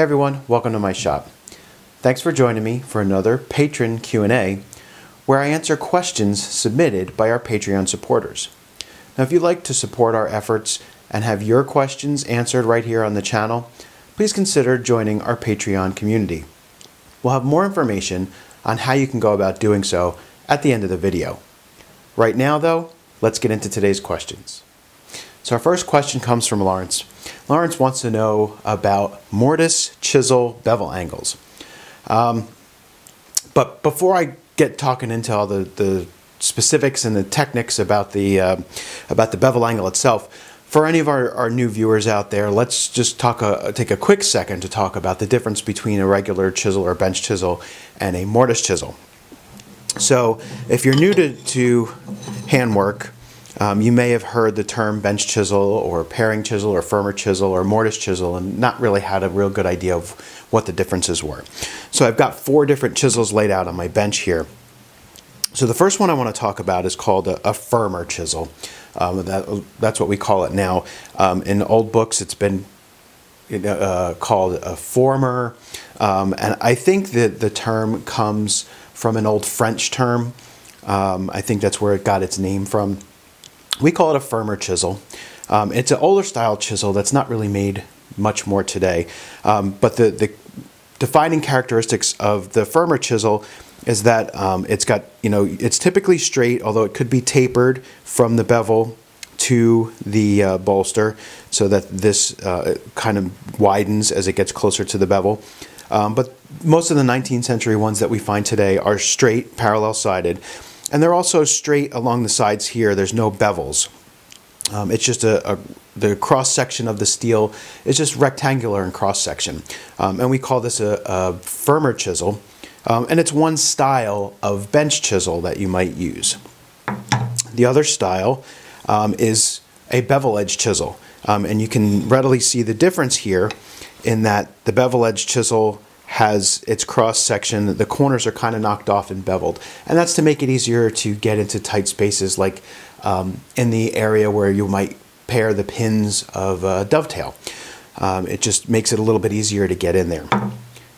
Hey everyone, welcome to my shop. Thanks for joining me for another patron Q&A where I answer questions submitted by our Patreon supporters. Now if you'd like to support our efforts and have your questions answered right here on the channel, please consider joining our Patreon community. We'll have more information on how you can go about doing so at the end of the video. Right now though, let's get into today's questions. So our first question comes from Lawrence. Lawrence wants to know about mortise, chisel, bevel angles. Um, but before I get talking into all the, the specifics and the techniques about the, uh, about the bevel angle itself, for any of our, our new viewers out there, let's just talk a, take a quick second to talk about the difference between a regular chisel or bench chisel and a mortise chisel. So if you're new to, to handwork, um, you may have heard the term bench chisel or paring chisel or firmer chisel or mortise chisel and not really had a real good idea of what the differences were. So I've got four different chisels laid out on my bench here. So the first one I want to talk about is called a, a firmer chisel. Um, that, that's what we call it now. Um, in old books it's been uh, called a former um, and I think that the term comes from an old French term. Um, I think that's where it got its name from. We call it a firmer chisel. Um, it's an older style chisel that's not really made much more today. Um, but the, the defining characteristics of the firmer chisel is that um, it's got, you know, it's typically straight, although it could be tapered from the bevel to the uh, bolster so that this uh, kind of widens as it gets closer to the bevel. Um, but most of the 19th century ones that we find today are straight, parallel sided. And they're also straight along the sides here. There's no bevels. Um, it's just a, a, the cross section of the steel is just rectangular in cross section. Um, and we call this a, a firmer chisel. Um, and it's one style of bench chisel that you might use. The other style um, is a bevel edge chisel. Um, and you can readily see the difference here in that the bevel edge chisel has its cross section, the corners are kind of knocked off and beveled. And that's to make it easier to get into tight spaces like um, in the area where you might pare the pins of a dovetail. Um, it just makes it a little bit easier to get in there.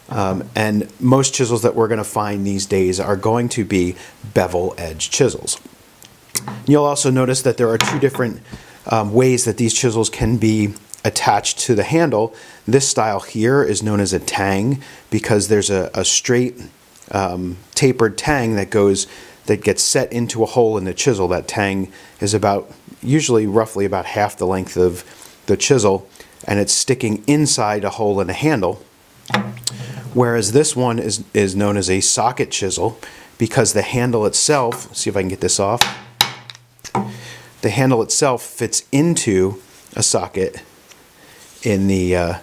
Um, and most chisels that we're going to find these days are going to be bevel edge chisels. You'll also notice that there are two different um, ways that these chisels can be attached to the handle. This style here is known as a tang because there's a, a straight um, tapered tang that goes that gets set into a hole in the chisel. That tang is about usually roughly about half the length of the chisel and it's sticking inside a hole in the handle. Whereas this one is, is known as a socket chisel because the handle itself, see if I can get this off, the handle itself fits into a socket in the uh,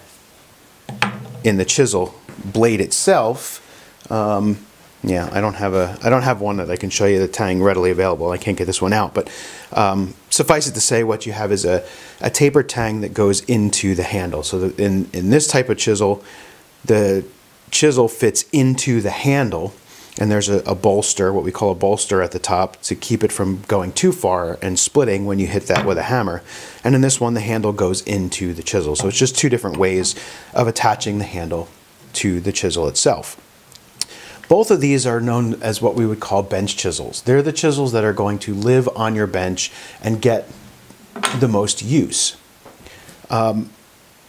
in the chisel blade itself. Um, yeah, I don't have a I don't have one that I can show you the tang readily available. I can't get this one out, but um, suffice it to say, what you have is a, a tapered tang that goes into the handle. So in in this type of chisel, the chisel fits into the handle and there's a, a, bolster, what we call a bolster at the top to keep it from going too far and splitting when you hit that with a hammer. And in this one, the handle goes into the chisel. So it's just two different ways of attaching the handle to the chisel itself. Both of these are known as what we would call bench chisels. They're the chisels that are going to live on your bench and get the most use. Um,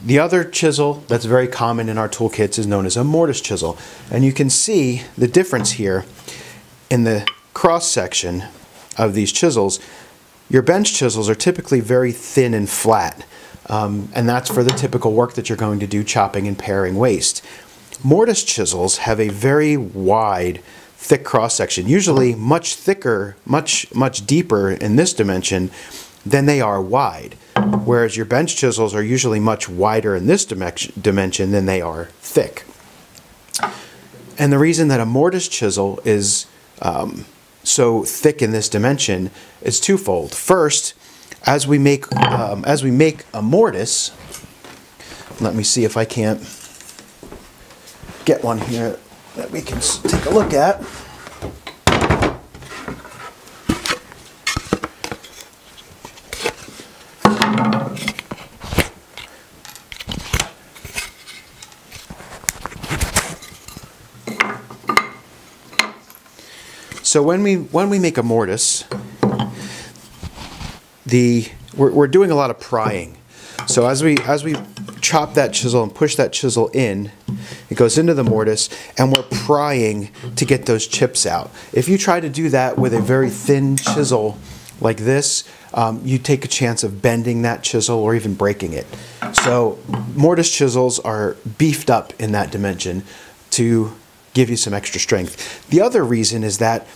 the other chisel that's very common in our toolkits is known as a mortise chisel. And you can see the difference here in the cross section of these chisels. Your bench chisels are typically very thin and flat. Um, and that's for the typical work that you're going to do chopping and paring waste. Mortise chisels have a very wide, thick cross section, usually much thicker, much, much deeper in this dimension than they are wide whereas your bench chisels are usually much wider in this dimension than they are thick. And the reason that a mortise chisel is um, so thick in this dimension is twofold. First, as we make um, as we make a mortise, let me see if I can't get one here that we can take a look at. So when we when we make a mortise, the we're, we're doing a lot of prying. So as we as we chop that chisel and push that chisel in, it goes into the mortise, and we're prying to get those chips out. If you try to do that with a very thin chisel like this, um, you take a chance of bending that chisel or even breaking it. So mortise chisels are beefed up in that dimension to give you some extra strength. The other reason is that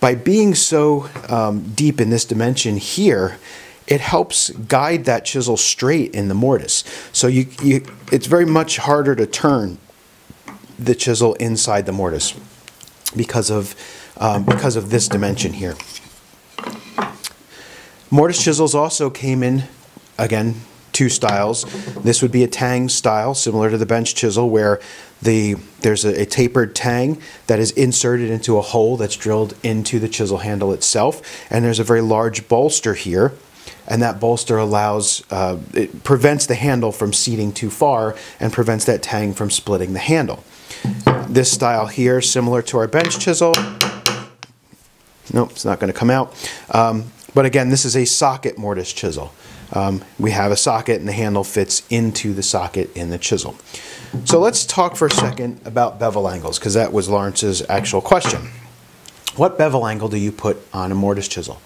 by being so um, deep in this dimension here, it helps guide that chisel straight in the mortise. So you, you, it's very much harder to turn the chisel inside the mortise because of, um, because of this dimension here. Mortise chisels also came in, again, two styles. This would be a tang style, similar to the bench chisel, where the there's a, a, tapered tang that is inserted into a hole that's drilled into the chisel handle itself, and there's a very large bolster here, and that bolster allows uh, it prevents the handle from seating too far and prevents that tang from splitting the handle. This style here, similar to our bench chisel. Nope, it's not going to come out. Um, but again, this is a socket mortise chisel. Um, we have a socket and the handle fits into the socket in the chisel. So let's talk for a second about bevel angles because that was Lawrence's actual question. What bevel angle do you put on a mortise chisel?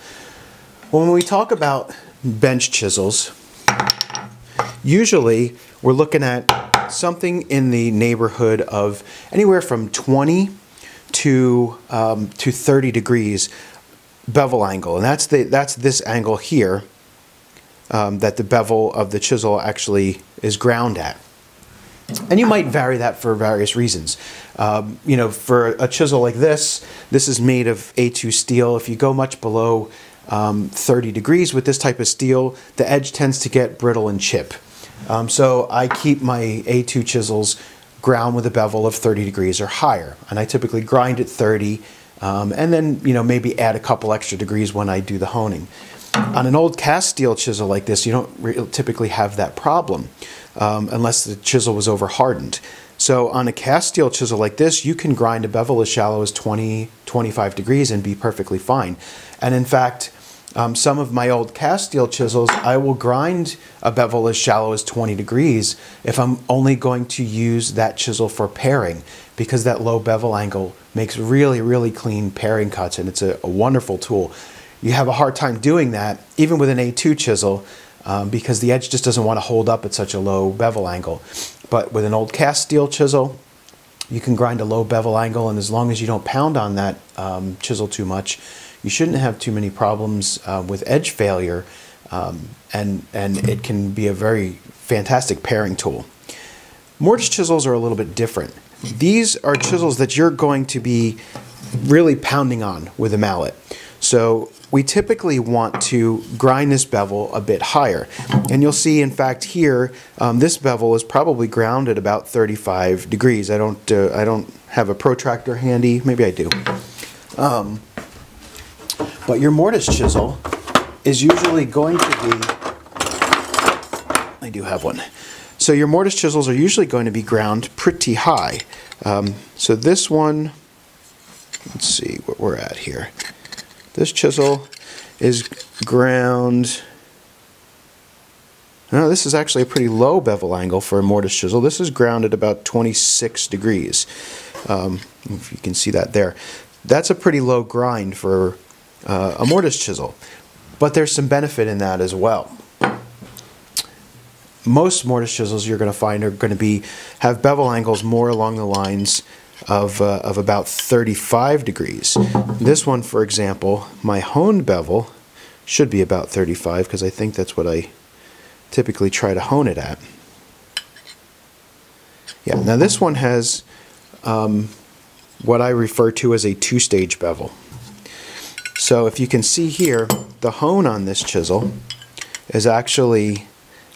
Well, when we talk about bench chisels, usually we're looking at something in the neighborhood of anywhere from 20 to, um, to 30 degrees bevel angle, and that's the that's this angle here um, that the bevel of the chisel actually is ground at. And you might vary that for various reasons. Um, you know, for a chisel like this, this is made of A2 steel. If you go much below um, 30 degrees with this type of steel, the edge tends to get brittle and chip. Um, so I keep my A2 chisels ground with a bevel of 30 degrees or higher. And I typically grind at 30 um, and then, you know, maybe add a couple extra degrees when I do the honing. On an old cast steel chisel like this, you don't typically have that problem um, unless the chisel was over hardened. So on a cast steel chisel like this, you can grind a bevel as shallow as 20, 25 degrees and be perfectly fine. And in fact, um, some of my old cast steel chisels, I will grind a bevel as shallow as 20 degrees if I'm only going to use that chisel for paring because that low bevel angle makes really, really clean paring cuts and it's a, a wonderful tool. You have a hard time doing that even with an A2 chisel um, because the edge just doesn't want to hold up at such a low bevel angle. But with an old cast steel chisel, you can grind a low bevel angle and as long as you don't pound on that um, chisel too much, you shouldn't have too many problems uh, with edge failure um, and, and it can be a very fantastic paring tool. Mortise chisels are a little bit different. These are chisels that you're going to be really pounding on with a mallet. So we typically want to grind this bevel a bit higher. And you'll see, in fact, here, um, this bevel is probably ground at about 35 degrees. I don't, uh, I don't have a protractor handy. Maybe I do. Um, but your mortise chisel is usually going to be, I do have one. So your mortise chisels are usually going to be ground pretty high. Um, so this one, let's see what we're at here. This chisel is ground, no, this is actually a pretty low bevel angle for a mortise chisel. This is ground at about 26 degrees. Um, if you can see that there. That's a pretty low grind for uh, a mortise chisel. But there's some benefit in that as well most mortise chisels you're going to find are going to be have bevel angles more along the lines of, uh, of about 35 degrees. This one, for example, my honed bevel should be about 35 because I think that's what I typically try to hone it at. Yeah, now this one has um, what I refer to as a two-stage bevel. So if you can see here, the hone on this chisel is actually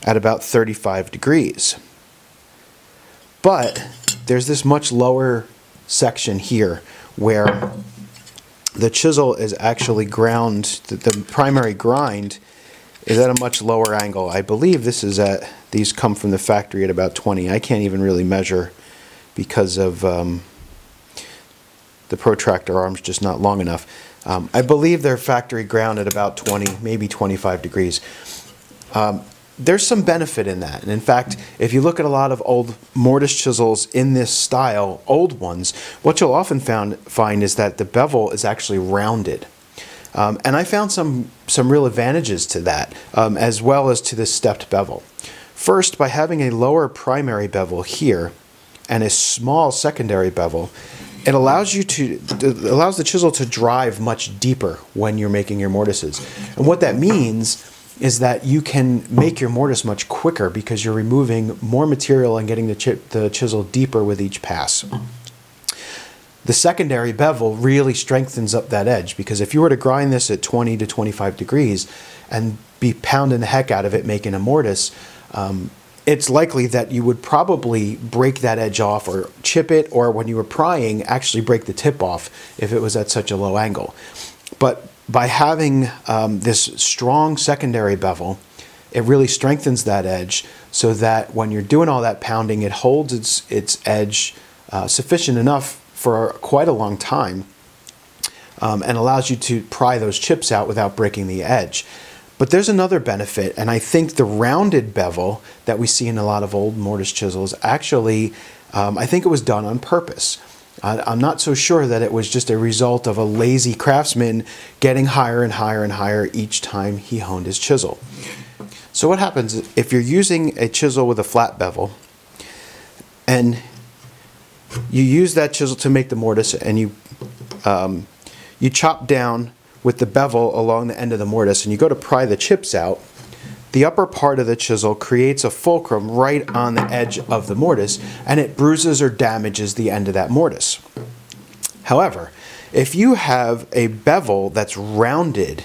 at about 35 degrees. But there's this much lower section here where the chisel is actually ground, the, the primary grind is at a much lower angle. I believe this is at, these come from the factory at about 20. I can't even really measure because of um, the protractor arm's just not long enough. Um, I believe they're factory ground at about 20, maybe 25 degrees. Um, there's some benefit in that. And in fact, if you look at a lot of old mortise chisels in this style, old ones, what you'll often found, find is that the bevel is actually rounded. Um, and I found some, some real advantages to that, um, as well as to this stepped bevel. First, by having a lower primary bevel here and a small secondary bevel, it allows you to allows the chisel to drive much deeper when you're making your mortises. And what that means is that you can make your mortise much quicker because you're removing more material and getting the, the chisel deeper with each pass. The secondary bevel really strengthens up that edge because if you were to grind this at 20 to 25 degrees and be pounding the heck out of it making a mortise, um, it's likely that you would probably break that edge off or chip it, or when you were prying, actually break the tip off if it was at such a low angle. But by having um, this strong secondary bevel, it really strengthens that edge so that when you're doing all that pounding, it holds its, its edge uh, sufficient enough for quite a long time um, and allows you to pry those chips out without breaking the edge. But there's another benefit, and I think the rounded bevel that we see in a lot of old mortise chisels actually, um, I think it was done on purpose. I'm not so sure that it was just a result of a lazy craftsman getting higher and higher and higher each time he honed his chisel. So what happens if you're using a chisel with a flat bevel and you use that chisel to make the mortise and you um, you chop down with the bevel along the end of the mortise and you go to pry the chips out, the upper part of the chisel creates a fulcrum right on the edge of the mortise and it bruises or damages the end of that mortise. However, if you have a bevel that's rounded,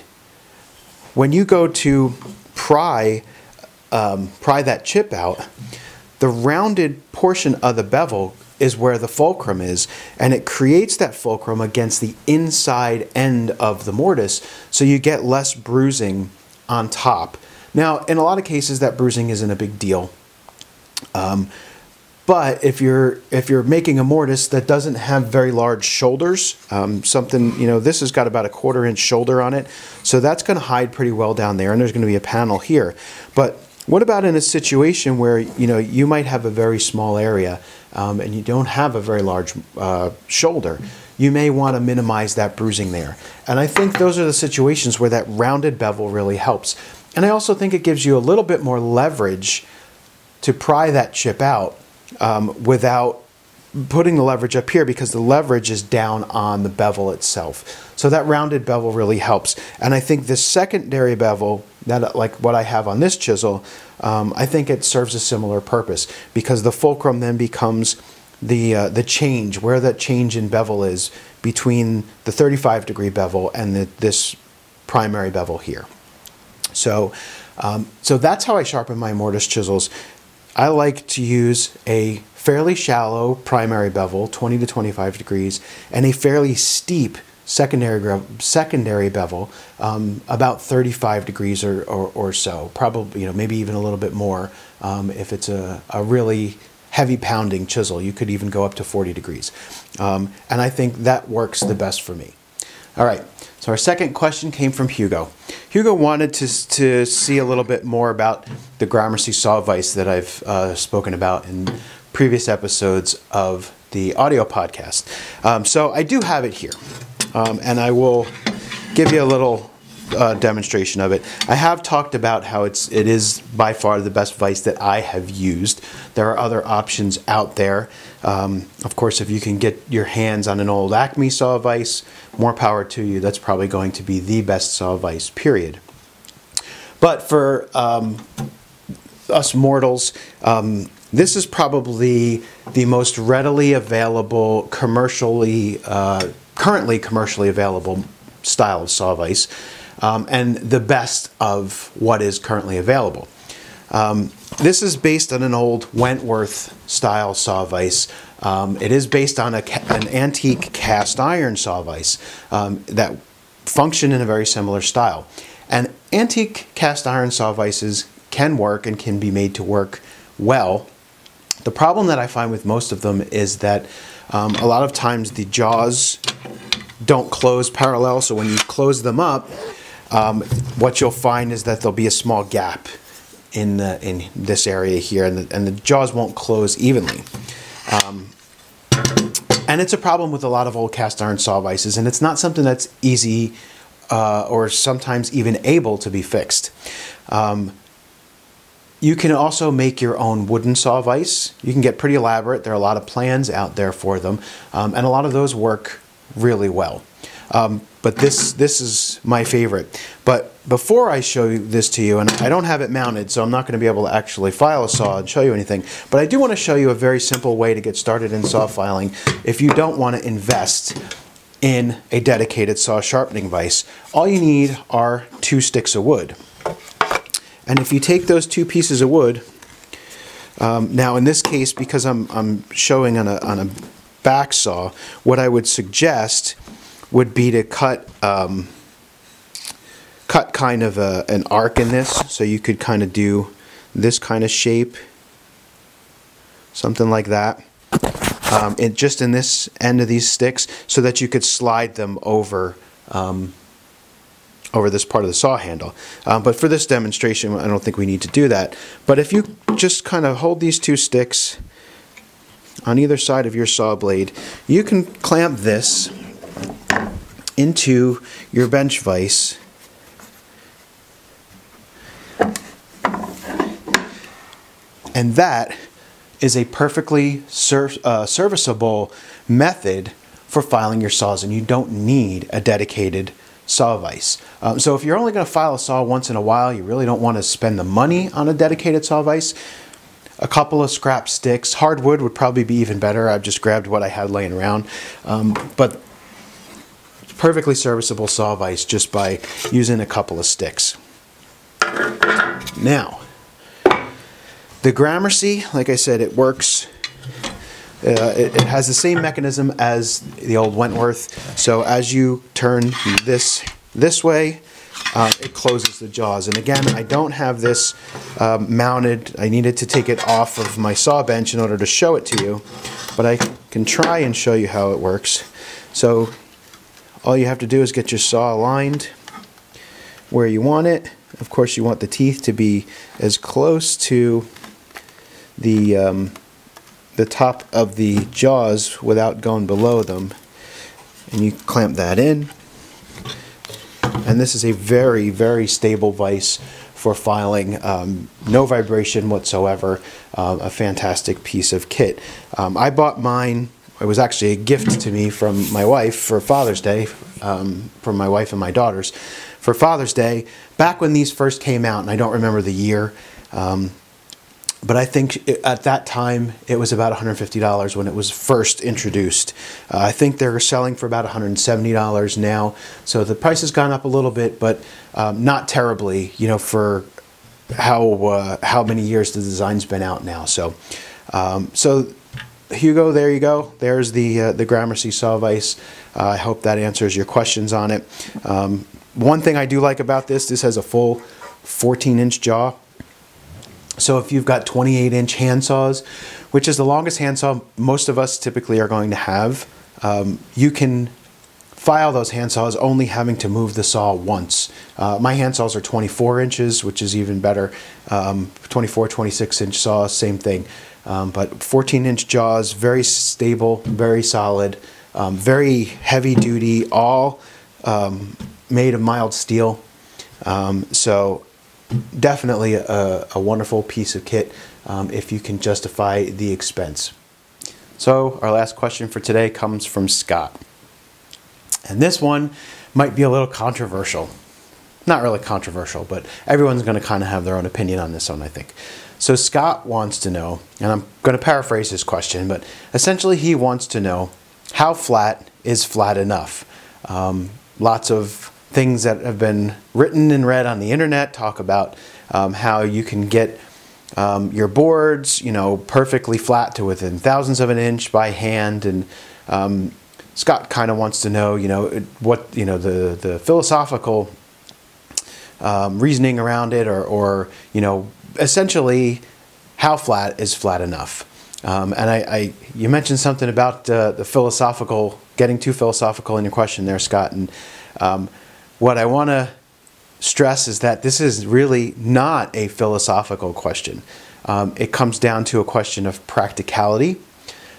when you go to pry, um, pry that chip out, the rounded portion of the bevel is where the fulcrum is, and it creates that fulcrum against the inside end of the mortise, so you get less bruising on top now, in a lot of cases, that bruising isn't a big deal. Um, but if you're if you're making a mortise that doesn't have very large shoulders, um, something you know this has got about a quarter inch shoulder on it, so that's going to hide pretty well down there, and there's going to be a panel here. But what about in a situation where you know you might have a very small area um, and you don't have a very large uh, shoulder? You may want to minimize that bruising there. And I think those are the situations where that rounded bevel really helps. And I also think it gives you a little bit more leverage to pry that chip out um, without putting the leverage up here because the leverage is down on the bevel itself. So that rounded bevel really helps. And I think this secondary bevel, that like what I have on this chisel, um, I think it serves a similar purpose because the fulcrum then becomes the uh, the change where that change in bevel is between the 35 degree bevel and the, this primary bevel here. So, um, so that's how I sharpen my mortise chisels. I like to use a fairly shallow primary bevel, 20 to 25 degrees, and a fairly steep secondary secondary bevel, um, about 35 degrees or, or, or, so. Probably, you know, maybe even a little bit more um, if it's a, a really heavy pounding chisel. You could even go up to 40 degrees. Um, and I think that works the best for me. All right, so our second question came from Hugo. Hugo wanted to, to see a little bit more about the Gramercy saw vise that I've uh, spoken about in previous episodes of the audio podcast. Um, so I do have it here, um, and I will give you a little uh, demonstration of it. I have talked about how it's it is by far the best vise that I have used. There are other options out there. Um, of course, if you can get your hands on an old Acme saw vise, more power to you. That's probably going to be the best saw vise, period. But for um, us mortals, um, this is probably the most readily available, commercially, uh, currently commercially available style of saw vise um, and the best of what is currently available. Um, this is based on an old Wentworth style saw vise. Um, it is based on a, an antique cast iron saw vise um, that function in a very similar style. And antique cast iron saw vices can work and can be made to work well. The problem that I find with most of them is that Um, a lot of times the jaws don't close parallel, so when you close them up, um, what you'll find is that there'll be a small gap in the, in this area here, and the, and the jaws won't close evenly. Um, and it's a problem with a lot of old cast iron saw vices, and it's not something that's easy uh, or sometimes even able to be fixed. Um, you can also make your own wooden saw vise. You can get pretty elaborate. There are a lot of plans out there for them, um, and a lot of those work really well. Um, but this this is my favorite. But before I show this to you, and I don't have it mounted, so I'm not going to be able to actually file a saw and show you anything, but I do want to show you a very simple way to get started in saw filing if you don't want to invest in a dedicated saw sharpening vise. All you need are two sticks of wood. And if you take those two pieces of wood, um, now in this case, because I'm, I'm showing on a, on a back saw, what I would suggest would be to cut um, cut kind of a, an arc in this. So you could kind of do this kind of shape, something like that. Um, it, just in this end of these sticks so that you could slide them over um, over this part of the saw handle. Um, but for this demonstration, I don't think we need to do that. But if you just kind of hold these two sticks on either side of your saw blade, you can clamp this into your bench vise and that is a perfectly uh, serviceable method for filing your saws and you don't need a dedicated saw vise. Um, so if you're only going to file a saw once in a while, you really don't want to spend the money on a dedicated saw vise. A couple of scrap sticks, hardwood would probably be even better. I've just grabbed what I had laying around. Um, but perfectly serviceable saw vise just by using a couple of sticks. Now, the Gramercy, like I said, it works uh, it, it, has the same mechanism as the old Wentworth. So as you turn this this way, uh, it closes the jaws. And again, I don't have this um, mounted. I needed to take it off of my saw bench in order to show it to you. But I can try and show you how it works. So all you have to do is get your saw aligned where you want it. Of course, you want the teeth to be as close to the um, the top of the jaws without going below them. And you clamp that in. And this is a very very stable vise for filing um, no vibration whatsoever uh, a fantastic piece of kit. Um, I bought mine it was actually a gift to me from my wife for Father's Day um, from my wife and my daughters for Father's Day back when these first came out and I don't remember the year um, but I think at that time it was about $150 when it was first introduced. Uh, I think they're selling for about $170 now, so the price has gone up a little bit, but um, not terribly. You know, for how uh, how many years the design's been out now. So, um, so Hugo, there you go. There's the uh, the Gramercy saw vise. Uh, I hope that answers your questions on it. Um, one thing I do like about this, this has a full 14 inch jaw. So if you've got 28 inch handsaws, which is the longest handsaw most of us typically are going to have, um, you can file those handsaws only having to move the saw once. Uh, my handsaws are 24 inches, which is even better. Um, 24, 26 inch saws, same thing. Um, but 14 inch jaws, very stable, very solid, um, very heavy duty, all um, made of mild steel. Um, so definitely a, a, wonderful piece of kit um, if you can justify the expense. So our last question for today comes from Scott. And this one might be a little controversial. Not really controversial, but everyone's going to kind of have their own opinion on this one, I think. So Scott wants to know, and I'm going to paraphrase his question, but essentially he wants to know how flat is flat enough? Um, lots of things that have been written and read on the internet talk about um, how you can get um, your boards, you know, perfectly flat to within thousandths of an inch by hand. And um, Scott kind of wants to know, you know, what you know the the philosophical um, reasoning around it, or or you know, essentially how flat is flat enough. Um, and I, I, you mentioned something about uh, the philosophical, getting too philosophical in your question there, Scott. And um, what I want to stress is that this is really not a philosophical question. Um, it comes down to a question of practicality.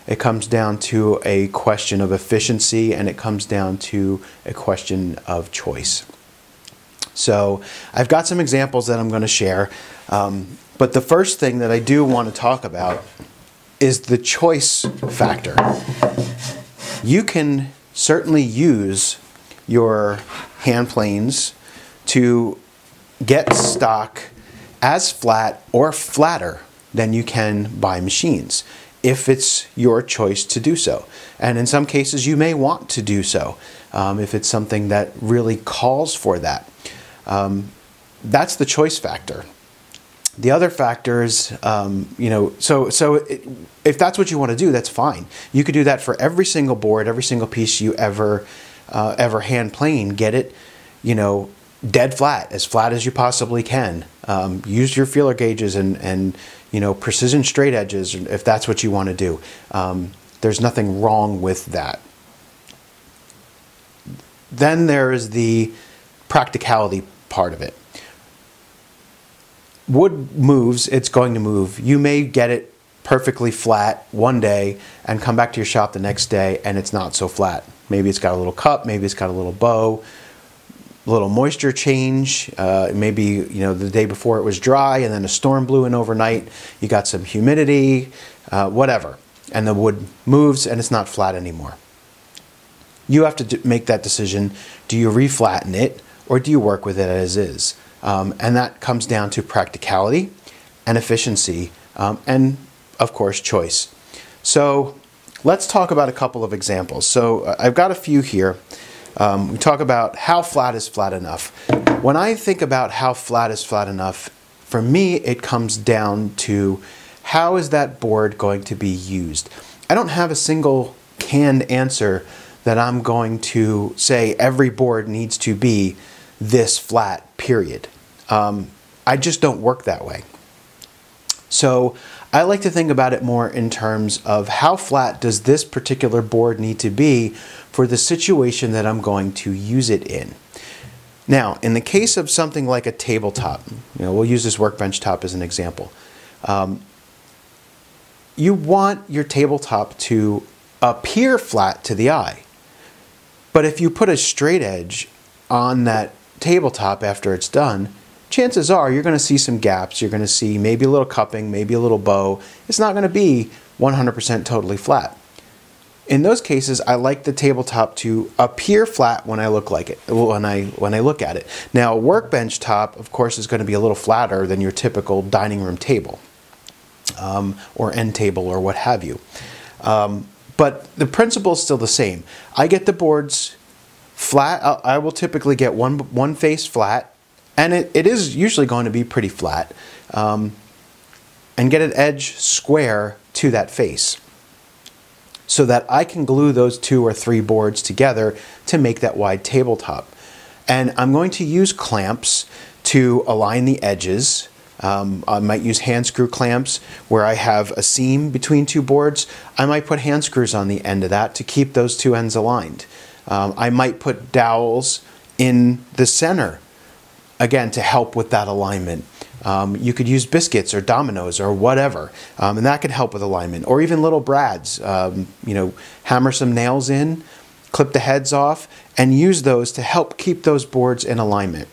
It comes down to a question of efficiency, and it comes down to a question of choice. So I've got some examples that I'm going to share. Um, but the first thing that I do want to talk about is the choice factor. You can certainly use your hand planes to get stock as flat or flatter than you can buy machines if it's your choice to do so. And in some cases, you may want to do so um, if it's something that really calls for that. Um, that's the choice factor. The other factors, um, you know, so so it, if that's what you want to do, that's fine. You could do that for every single board, every single piece you ever uh, ever hand plane. Get it, you know, dead flat, as flat as you possibly can. Um, use your feeler gauges and and you know precision straight edges if that's what you want to do. Um, there's nothing wrong with that. Then there is the practicality part of it wood moves, it's going to move. You may get it perfectly flat one day and come back to your shop the next day and it's not so flat. Maybe it's got a little cup, maybe it's got a little bow, a little moisture change. Uh, maybe you know the day before it was dry and then a storm blew in overnight. You got some humidity, uh, whatever, and the wood moves and it's not flat anymore. You have to make that decision. Do you reflatten it or do you work with it as is? Um, and that comes down to practicality and efficiency um, and, of course, choice. So let's talk about a couple of examples. So uh, I've got a few here. Um, we talk about how flat is flat enough. When I think about how flat is flat enough, for me, it comes down to how is that board going to be used? I don't have a single canned answer that I'm going to say every board needs to be this flat, period. Um, I just don't work that way. So I like to think about it more in terms of how flat does this particular board need to be for the situation that I'm going to use it in. Now, in the case of something like a tabletop, you know, we'll use this workbench top as an example. Um, you want your tabletop to appear flat to the eye. But if you put a straight edge on that tabletop after it's done, chances are you're going to see some gaps. You're going to see maybe a little cupping, maybe a little bow. It's not going to be 100% totally flat. In those cases, I like the tabletop to appear flat when I look like it when I when I look at it. Now, a workbench top, of course, is going to be a little flatter than your typical dining room table um, or end table or what have you. Um, but the principle is still the same. I get the boards Flat, I will typically get one, one face flat, and it, it is usually going to be pretty flat, um, and get an edge square to that face so that I can glue those two or three boards together to make that wide tabletop. And I'm going to use clamps to align the edges. Um, I might use hand screw clamps where I have a seam between two boards. I might put hand screws on the end of that to keep those two ends aligned. Um, I might put dowels in the center, again, to help with that alignment. Um, you could use biscuits or dominoes or whatever, um, and that could help with alignment. Or even little brads, um, you know, hammer some nails in, clip the heads off, and use those to help keep those boards in alignment.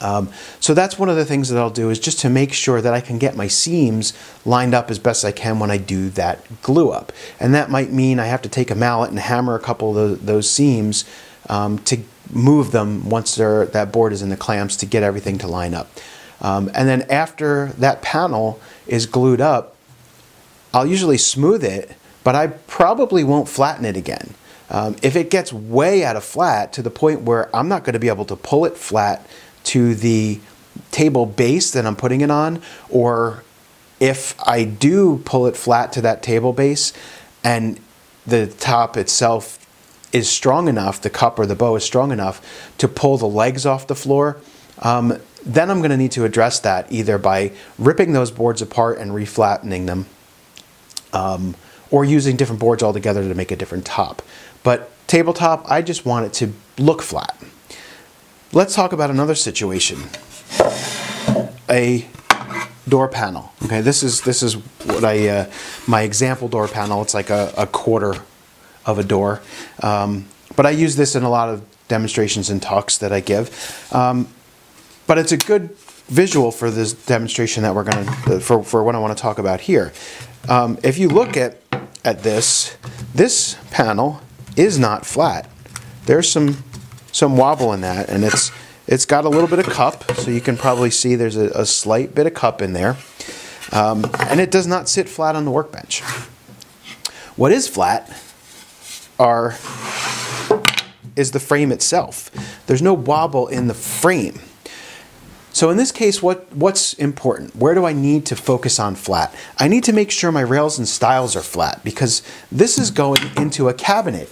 Um, so that's one of the things that I'll do is just to make sure that I can get my seams lined up as best I can when I do that glue up. And that might mean I have to take a mallet and hammer a couple of those, seams um, to move them once that board is in the clamps to get everything to line up. Um, and then after that panel is glued up, I'll usually smooth it, but I probably won't flatten it again. Um, if it gets way out of flat to the point where I'm not going to be able to pull it flat to the table base that I'm putting it on, or if I do pull it flat to that table base and the top itself is strong enough, the cup or the bow is strong enough to pull the legs off the floor, um, then I'm going to need to address that either by ripping those boards apart and reflattening them, um, or using different boards altogether to make a different top. But tabletop, I just want it to look flat. Let's talk about another situation. A door panel. Okay, this is this is what I uh, my example door panel. It's like a, a quarter of a door, um, but I use this in a lot of demonstrations and talks that I give. Um, but it's a good visual for this demonstration that we're going to for for what I want to talk about here. Um, if you look at at this, this panel is not flat. There's some some wobble in that, and it's it's got a little bit of cup, so you can probably see there's a, a slight bit of cup in there. Um, and it does not sit flat on the workbench. What is flat are is the frame itself. There's no wobble in the frame. So in this case, what, what's important? Where do I need to focus on flat? I need to make sure my rails and stiles are flat because this is going into a cabinet.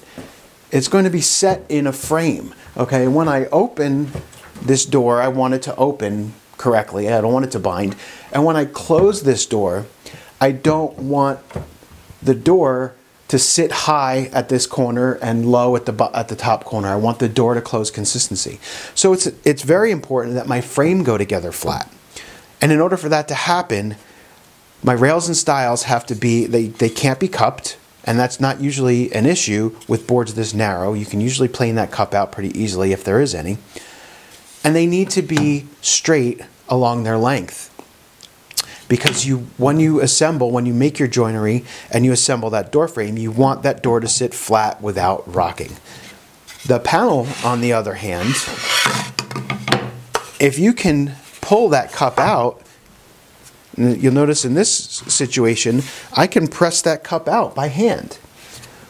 It's going to be set in a frame. Okay, when I open this door, I want it to open correctly. I don't want it to bind. And when I close this door, I don't want the door to sit high at this corner and low at the at the top corner. I want the door to close consistency. So it's it's very important that my frame go together flat. And in order for that to happen, my rails and stiles have to be they they can't be cupped and that's not usually an issue with boards this narrow. You can usually plane that cup out pretty easily if there is any. And they need to be straight along their length because you when you assemble when you make your joinery and you assemble that door frame you want that door to sit flat without rocking the panel on the other hand if you can pull that cup out you'll notice in this situation I can press that cup out by hand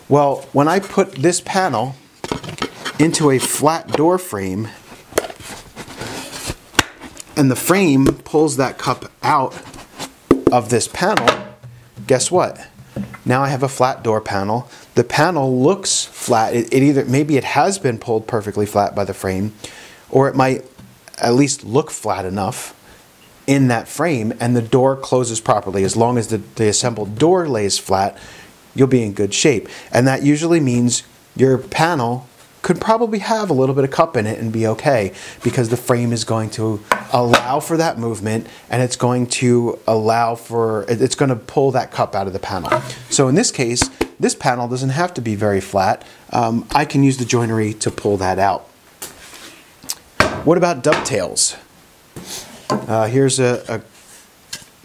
well when I put this panel into a flat door frame and the frame pulls that cup out of this panel, guess what? Now I have a flat door panel. The panel looks flat. It, it, either maybe it has been pulled perfectly flat by the frame, or it might at least look flat enough in that frame and the door closes properly. As long as the, the assembled door lays flat, you'll be in good shape. And that usually means your panel could probably have a little bit of cup in it and be okay because the frame is going to allow for that movement and it's going to allow for, it's going to pull that cup out of the panel. So in this case, this panel doesn't have to be very flat. Um, I can use the joinery to pull that out. What about dovetails? Uh, here's a, a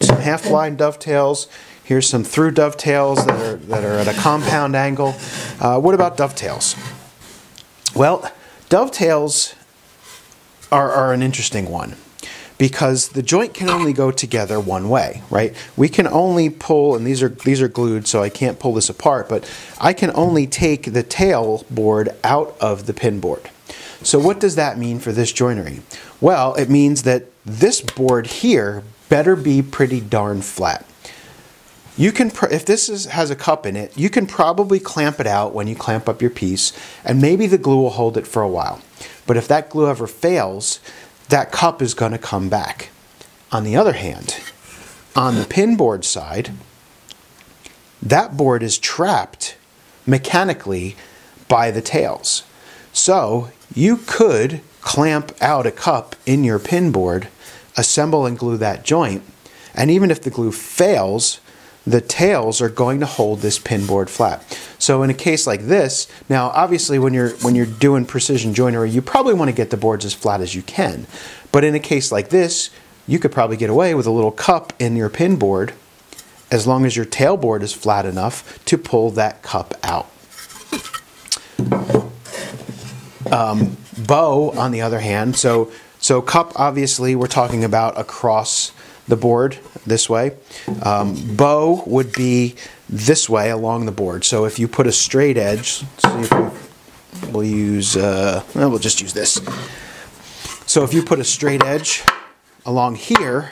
some half-blind dovetails. Here's some through dovetails that are, that are at a compound angle. Uh, what about dovetails? Well, dovetails are, are an interesting one because the joint can only go together one way, right? We can only pull, and these are these are glued, so I can't pull this apart, but I can only take the tail board out of the pin board. So what does that mean for this joinery? Well, it means that this board here better be pretty darn flat. You can, if this is, has a cup in it, you can probably clamp it out when you clamp up your piece, and maybe the glue will hold it for a while. But if that glue ever fails, that cup is going to come back. On the other hand, on the pin board side, that board is trapped mechanically by the tails. So you could clamp out a cup in your pin board, assemble and glue that joint, and even if the glue fails, the tails are going to hold this pin board flat. So in a case like this, now obviously when you're when you're doing precision joinery, you probably want to get the boards as flat as you can. But in a case like this, you could probably get away with a little cup in your pin board as long as your tail board is flat enough to pull that cup out. Um, bow, on the other hand, so so cup obviously we're talking about across the board this way. Um, bow would be this way along the board. So if you put a straight edge, we, we'll use, uh, well, we'll just use this. So if you put a straight edge along here,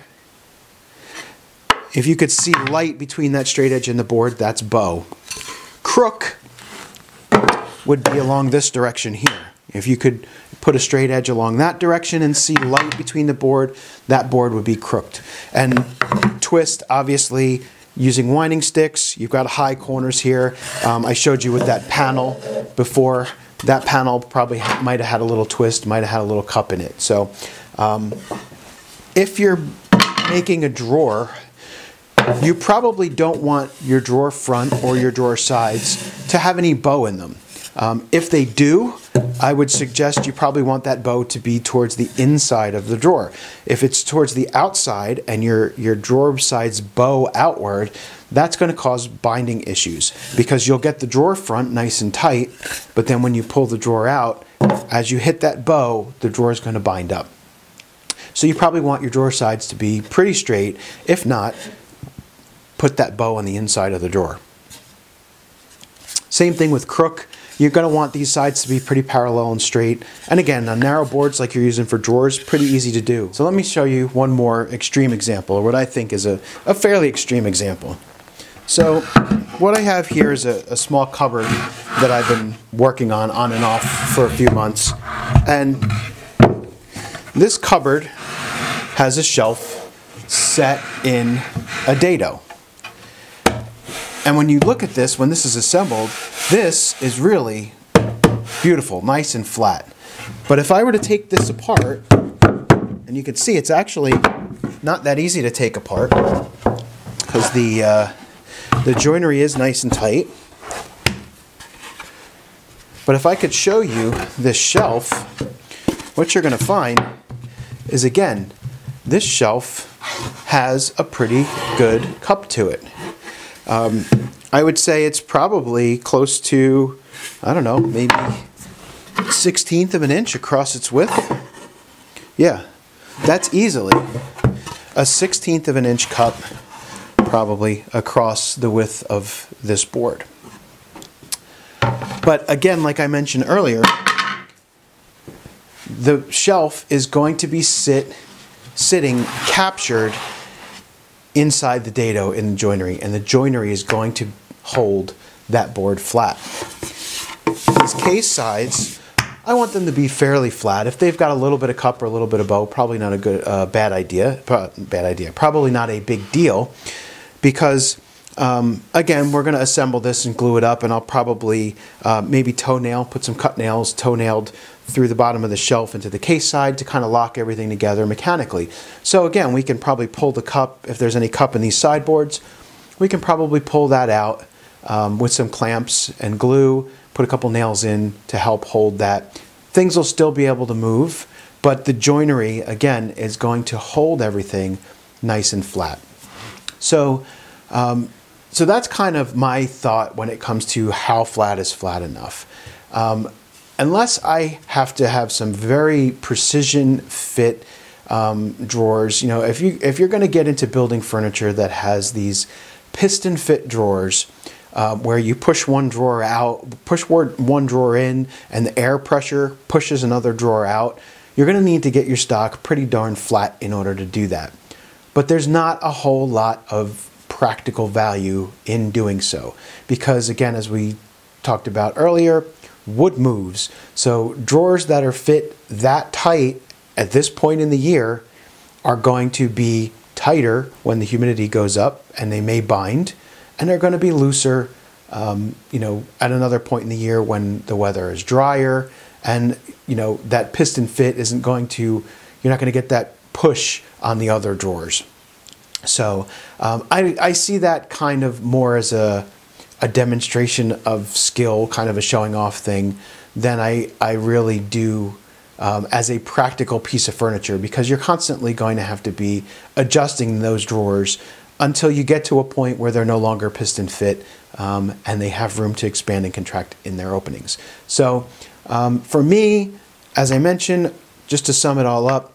if you could see light between that straight edge and the board, that's bow. Crook would be along this direction here. If you could put a straight edge along that direction and see light between the board, that board would be crooked. And twist, obviously, using winding sticks. You've got high corners here. Um, I showed you with that panel before. That panel probably might have had a little twist, might have had a little cup in it. So um, if you're making a drawer, you probably don't want your drawer front or your drawer sides to have any bow in them. Um, if they do, I would suggest you probably want that bow to be towards the inside of the drawer. If it's towards the outside and your, your drawer sides bow outward, that's going to cause binding issues because you'll get the drawer front nice and tight, but then when you pull the drawer out, as you hit that bow, the drawer is going to bind up. So you probably want your drawer sides to be pretty straight. If not, put that bow on the inside of the drawer. Same thing with crook. You're going to want these sides to be pretty parallel and straight. And again, on narrow boards like you're using for drawers, pretty easy to do. So let me show you one more extreme example, or what I think is a, a fairly extreme example. So what I have here is a, a small cupboard that I've been working on on and off for a few months. And this cupboard has a shelf set in a dado. And when you look at this, when this is assembled, this is really beautiful, nice and flat. But if I were to take this apart, and you can see it's actually not that easy to take apart because the, uh, the joinery is nice and tight. But if I could show you this shelf, what you're going to find is again, this shelf has a pretty good cup to it. Um, I would say it's probably close to, I don't know, maybe 16th of an inch across its width. Yeah, that's easily a 16th of an inch cup probably across the width of this board. But again, like I mentioned earlier, the shelf is going to be sit, sitting captured inside the dado in the joinery, and the joinery is going to hold that board flat. These case sides, I want them to be fairly flat. If they've got a little bit of cup or a little bit of bow, probably not a good uh, bad idea. Bad idea. Probably not a big deal, because um, again, we're going to assemble this and glue it up, and I'll probably uh, maybe toenail, put some cut nails toenailed through the bottom of the shelf into the case side to kind of lock everything together mechanically. So again, we can probably pull the cup, if there's any cup in these sideboards, we can probably pull that out um, with some clamps and glue, put a couple nails in to help hold that. Things will still be able to move, but the joinery, again, is going to hold everything nice and flat. So, um, so that's kind of my thought when it comes to how flat is flat enough. Um, unless I have to have some very precision fit um, drawers, you know, if you if you're going to get into building furniture that has these piston fit drawers. Uh, where you push one drawer out, push one drawer in, and the air pressure pushes another drawer out, you're going to need to get your stock pretty darn flat in order to do that. But there's not a whole lot of practical value in doing so because, again, as we talked about earlier, wood moves. So drawers that are fit that tight at this point in the year are going to be tighter when the humidity goes up and they may bind and they're going to be looser um, you know at another point in the year when the weather is drier and you know that piston fit isn't going to you're not going to get that push on the other drawers so um, I, I see that kind of more as a a demonstration of skill, kind of a showing off thing, than I, I really do um, as a practical piece of furniture because you're constantly going to have to be adjusting those drawers until you get to a point where they're no longer piston fit um, and they have room to expand and contract in their openings. So um, for me, as I mentioned, just to sum it all up,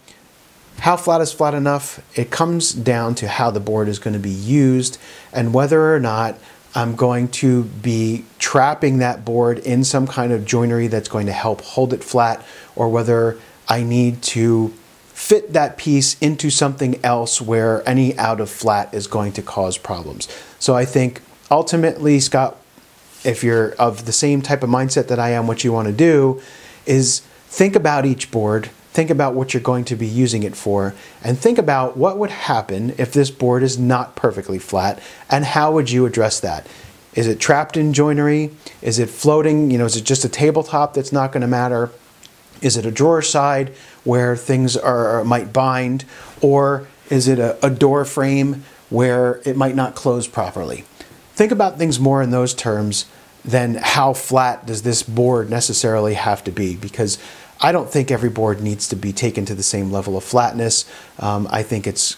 how flat is flat enough? It comes down to how the board is going to be used and whether or not I'm going to be trapping that board in some kind of joinery that's going to help hold it flat or whether I need to fit that piece into something else where any out of flat is going to cause problems. So I think ultimately, Scott, if you're of the same type of mindset that I am, what you want to do is think about each board, think about what you're going to be using it for, and think about what would happen if this board is not perfectly flat, and how would you address that? Is it trapped in joinery? Is it floating? You know, is it just a tabletop that's not going to matter? Is it a drawer side where things are might bind, or is it a, a door frame where it might not close properly? Think about things more in those terms than how flat does this board necessarily have to be because I don't think every board needs to be taken to the same level of flatness. Um, I think it's,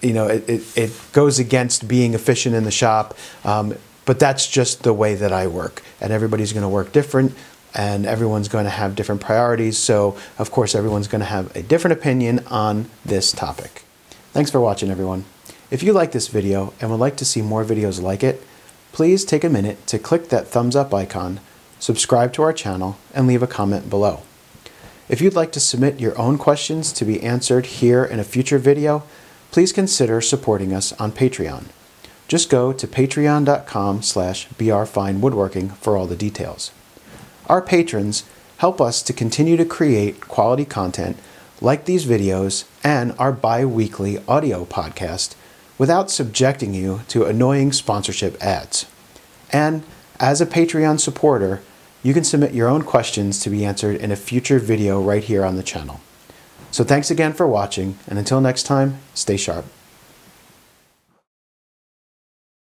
you know, it, it, it, goes against being efficient in the shop, um, but that's just the way that I work. And everybody's going to work different and everyone's going to have different priorities. So, of course, everyone's going to have a different opinion on this topic. Thanks for watching, everyone. If you like this video and would like to see more videos like it, please take a minute to click that thumbs up icon, subscribe to our channel, and leave a comment below. If you'd like to submit your own questions to be answered here in a future video, please consider supporting us on Patreon. Just go to patreon.com slash brfinewoodworking for all the details. Our patrons help us to continue to create quality content like these videos and our bi-weekly audio podcast without subjecting you to annoying sponsorship ads. And as a Patreon supporter, you can submit your own questions to be answered in a future video right here on the channel. So thanks again for watching, and until next time, stay sharp.